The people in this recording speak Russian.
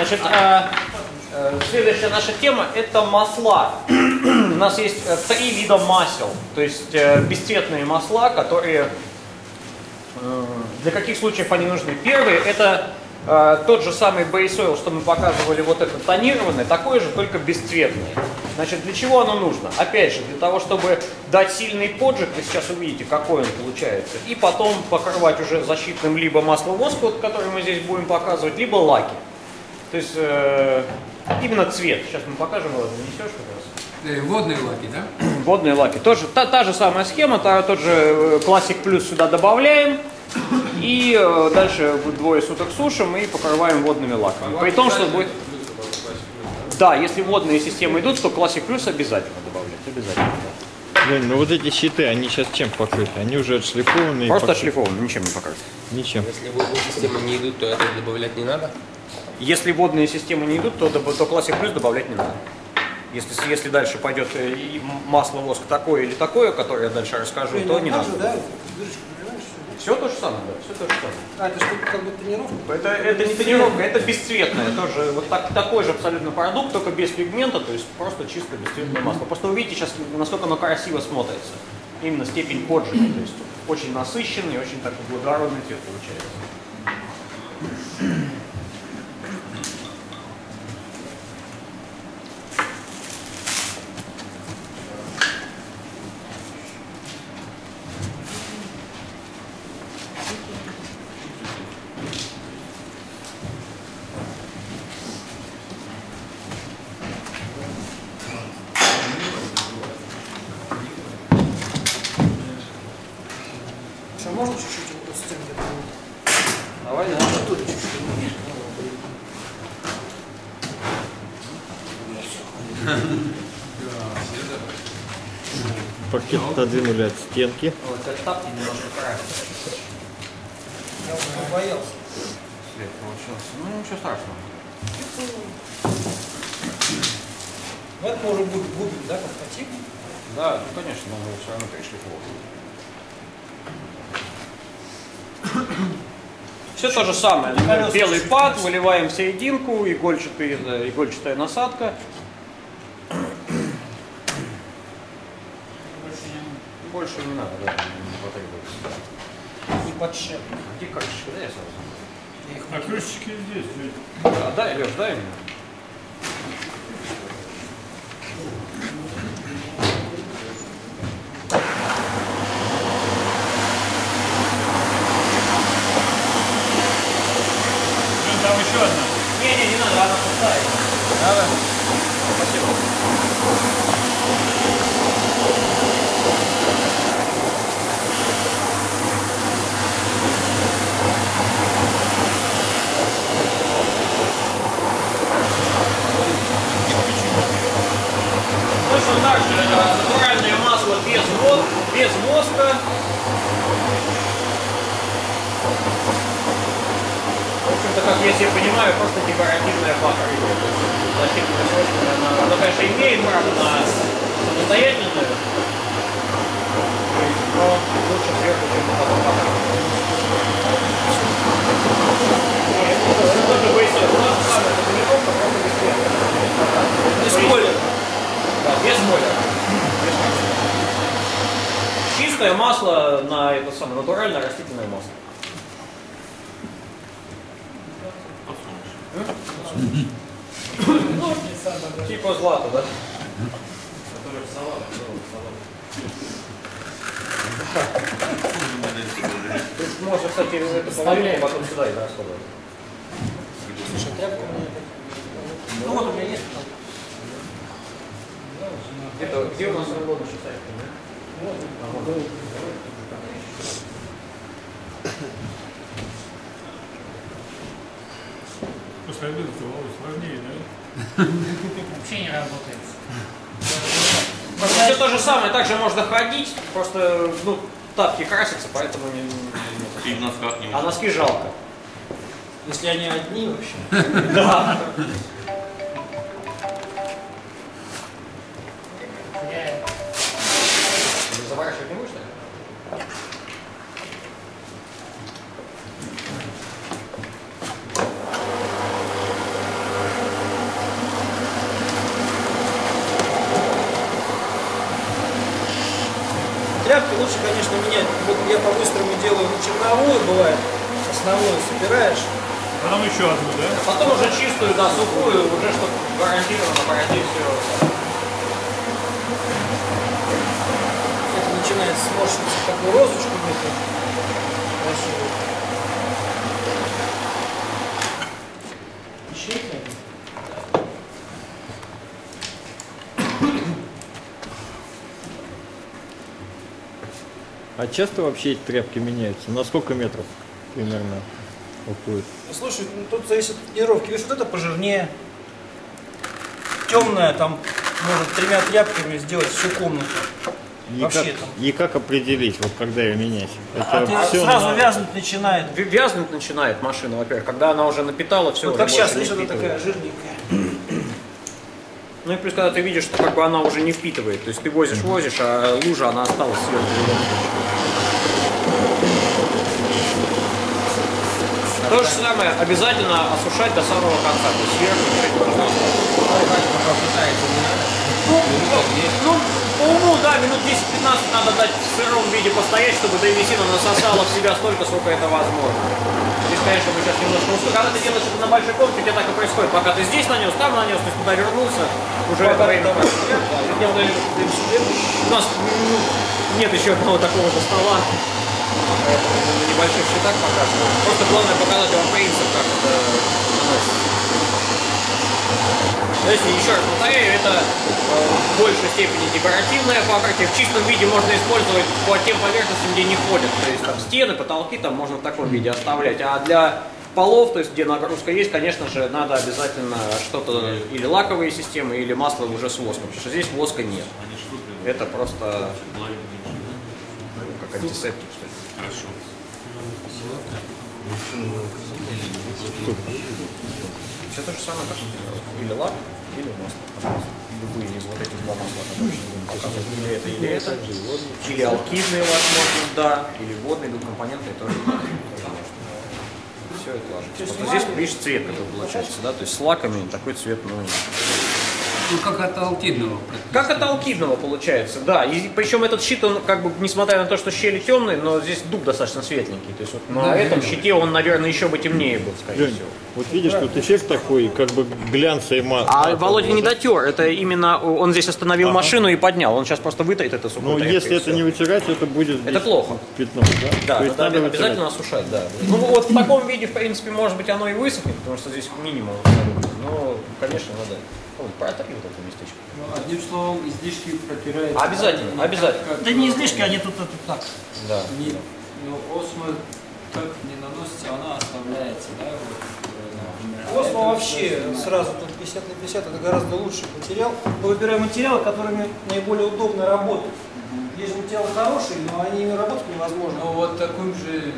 Значит, э, э, следующая наша тема это масла. У нас есть э, три вида масел, то есть э, бесцветные масла, которые для каких случаев они нужны? Первый это тот же самый base oil, что мы показывали, вот этот тонированный, такой же, только бесцветный. Значит, для чего оно нужно? Опять же, для того, чтобы дать сильный поджиг, вы сейчас увидите, какой он получается, и потом покрывать уже защитным либо масловоск, вот, который мы здесь будем показывать, либо лаки. То есть э, именно цвет. Сейчас мы покажем его, нанесешь как раз. Э, Водные лаки, да? Водные лаки. Тоже, та, та же самая схема, та, тот же э, Classic Plus сюда добавляем. И э, дальше двое суток сушим и покрываем водными лаками. При том, что будет... Да, если водные системы идут, то Classic Plus обязательно добавлять. Обязательно. Лень, ну вот эти щиты, они сейчас чем покрыты? Они уже отшлифованы. Просто покрыты. отшлифованы, ничем не покрыты. Ничем. Если водные системы не идут, то это добавлять не надо? Если водные системы не идут, то, то Classic Plus добавлять не надо. Если, если дальше пойдет э, масло, воск такое или такое, которое я дальше расскажу, то не надо. да? Все то же самое, да, все то же самое. А, это что, как бы тренировка? Это, это не тонировка, это бесцветное тоже. Вот так, такой же абсолютно продукт, только без пигмента, то есть просто чисто бесцветное масло. Просто увидите сейчас, насколько оно красиво смотрится. Именно степень поджига, то есть очень насыщенный, очень такой благородный цвет получается. Что, можно чуть-чуть вот с тем где-то? Давай, да. Оттуда чуть-чуть. Пакет отодвинули от стенки. Вот этот тапки немножко красят. Я уже боялся. Свет получился. Ну, ничего страшного. Ну, это мы уже будем, да, как хотим. Да, ну конечно, но мы все равно перешлифовываем. Все то же самое. Белый пад, выливаем в серединку, игольчатый, э, игольчатая насадка. Больше не надо, да, не потребуется. Не подшеп. Где карточка, дай я сразу. А крышечки здесь, ведь. А, дай, Леш, дай мне. Еще одна. Не-не, не надо, она пустая. Надо? Спасибо. Точно так же э, натуральное масло без, вос- без воска. Общем-то, как я понимаю, просто декоративная есть Защитное свойство, оно, оно, конечно, имеет право на самостоятельную, но лучше сверху, чем потом покрытие. Это тоже бейсер. У нас самая тонировка, просто без бойлера. Да, без бойлера. Чистое масло на это самое натуральное растительное масло. Типа злата, да? Ты можешь, кстати, это половину потом сюда и расходовать. Слушай, тряпку мне... Ну, вот у меня есть. Это где у нас работа сейчас? После обеда сложнее, да? Вообще не работает. Все то же самое, также можно ходить, просто ну, тапки красятся, поэтому не, не- И в носках не А носки жалко. Если они одни вообще. Да. Лучше, конечно, менять. Вот я по-быстрому делаю на черновую, бывает, основную собираешь. Потом еще одну, да? Потом уже чистую, да, сухую, уже чтобы гарантированно пройти все. Это начинает сморщиться такую розочку где-то. Красивую. Еще это? А часто вообще эти тряпки меняются? На сколько метров примерно уходит? Ну, Слушай, ну, тут зависит от тренировки. Видишь, вот это пожирнее. Темная, там может тремя тряпками сделать всю комнату. И Вообще как, там. и как определить, вот когда ее менять? А ты всё сразу на- вязнуть начинает. Вязнуть начинает машина, во-первых, когда она уже напитала, все, Вот как сейчас, видишь, она такая жирненькая. Ну и плюс, когда ты видишь, что как бы она уже не впитывает, то есть ты возишь, возишь, а лужа, она осталась сверху. в любом случае. То же самое обязательно осушать до самого конца, то есть сверху. Ну, уму, да, минут 10-15 надо дать в сыром виде постоять, чтобы древесина насосала в себя столько, сколько это возможно. Здесь, конечно, мы сейчас немножко устали. Когда ты делаешь это на большой комнате, у тебя так и происходит. Пока ты здесь нанес, там нанес, то есть туда вернулся, уже это время. Делаешь, у нас ну, нет еще одного такого же стола. Поэтому на небольших счетах показываем. Просто главное показать вам принцип, как это наносится. Есть, еще раз повторяю, это э, в большей степени декоративное покрытие. В чистом виде можно использовать по тем поверхностям, где не ходят. То есть там стены, потолки там можно в таком виде оставлять. А для полов, то есть где нагрузка есть, конечно же, надо обязательно что-то или лаковые системы, или масло уже с воском. Потому что здесь воска нет. Это просто ну, как антисептик, что ли. Все то же самое, как или лак, или масло. Любые из вот этих два масла, которые или это, или это. Или алкидный лак можно, да, или водный компоненты тоже. Все это ложится. Здесь, видишь, цвет какой получается, да, то есть с лаками такой цвет, ну, Ну, как от алкидного. как от алкидного получается, да. И причем этот щит, он как бы, несмотря на то, что щели темные, но здесь дуб достаточно светленький. То есть вот на Да, этом видно. щите он, наверное, еще бы темнее был, скорее Жень, всего. вот видишь, тут эффект такой, как бы глянца и ма- А. Володя не дотер, это именно он здесь остановил машину и поднял. Он сейчас просто вытает это сухой Ну, если это не вытирать, это будет Это плохо. пятно, да? Да, То есть надо надо обязательно вытирать. осушать, да. Ну вот в таком виде, в принципе, может быть, оно и высохнет, потому что здесь минимум абсолютно. Но, конечно, надо. Ой, протопи вот это местечко. Ну, одним словом, излишки протирают. Обязательно, Не так, обязательно. как- Да не излишки, они тут, тут так. Да. Не- ну, осмо так не наносится, она оставляется, да? Вот, например. Осмо вообще сразу тут 50 на 50, это гораздо лучший материал. Мы выбираем материалы, которыми наиболее удобно работать. Есть материалы хорошие, но они ими работать невозможно. Ну, вот таким же